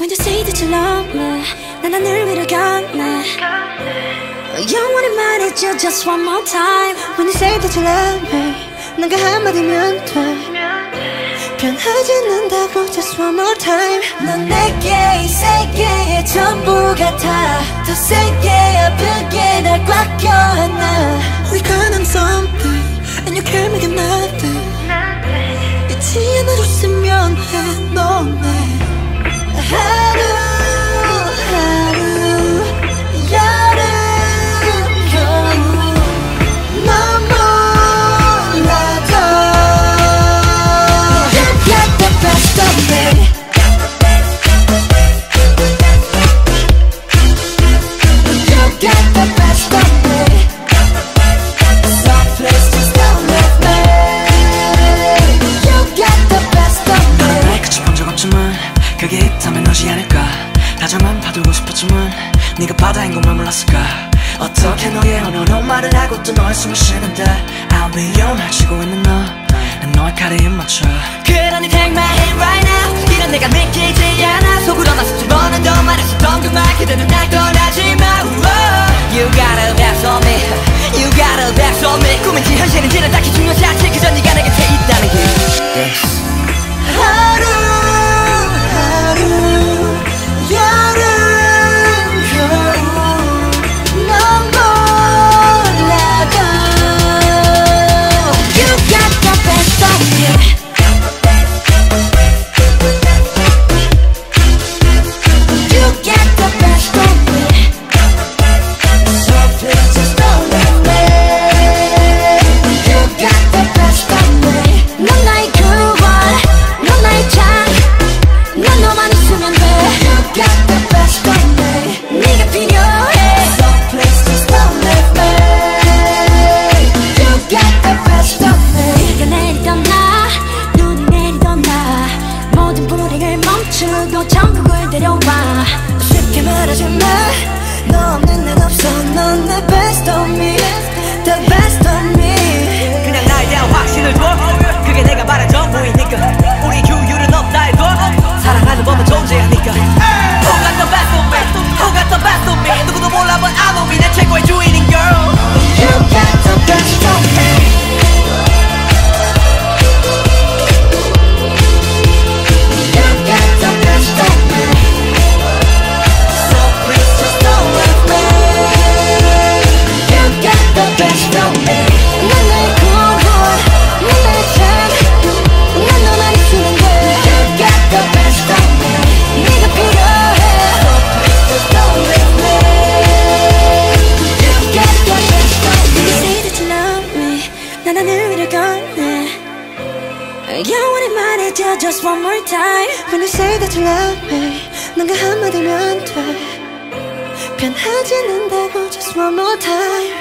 When you say that you love me 난 하늘 위를 걷네 영원히 말해줘 just one more time When you say that you love me 난그 한마디면 돼 변하지 않는다고 just one more time 넌 내게 이 세계의 전부 같아 더 세게 아프게 바다인 것만 몰랐을까? 어떻게 너의 언어로 말을 하고 또 너의 숨을 쉬는데? I'll be your 말 치고 있는 너난 너의 칼에 입 맞춰 멈추고 천국을 데려와. 쉽게 말하지 마 너 없는 난 없어. 넌 내 best of me The best of me. 그냥 나에 대한 확신을 줘 그게 내가 말한 전부이니까 우리 규율은 없다 해도 사랑하는 법은 존재하니까. Who got the best of me? Who got the best of me? 누구도 몰라 but I know me 내 최고의 영원히 말해줘 just one more time When you say that you love me 넌그 한마디면 돼 변하지 않는다고 just one more time